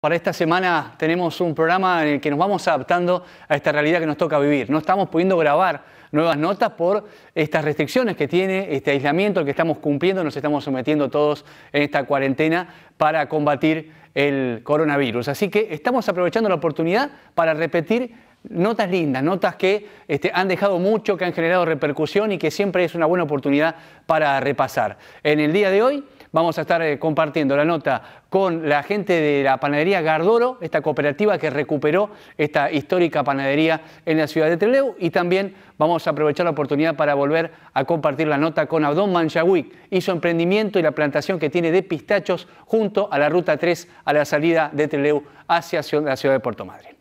Para esta semana tenemos un programa en el que nos vamos adaptando a esta realidad que nos toca vivir. No estamos pudiendo grabar nuevas notas por estas restricciones que tiene, este aislamiento que estamos cumpliendo, nos estamos sometiendo todos en esta cuarentena para combatir el coronavirus. Así que estamos aprovechando la oportunidad para repetir notas lindas, notas que este, han dejado mucho, que han generado repercusión y que siempre es una buena oportunidad para repasar. En el día de hoy vamos a estar eh, compartiendo la nota con la gente de la panadería Gardoro, esta cooperativa que recuperó esta histórica panadería en la ciudad de Trelew y también vamos a aprovechar la oportunidad para volver a compartir la nota con Abdón Manchawik y su emprendimiento y la plantación que tiene de pistachos junto a la ruta 3 a la salida de Trelew hacia la ciudad de Puerto Madryn.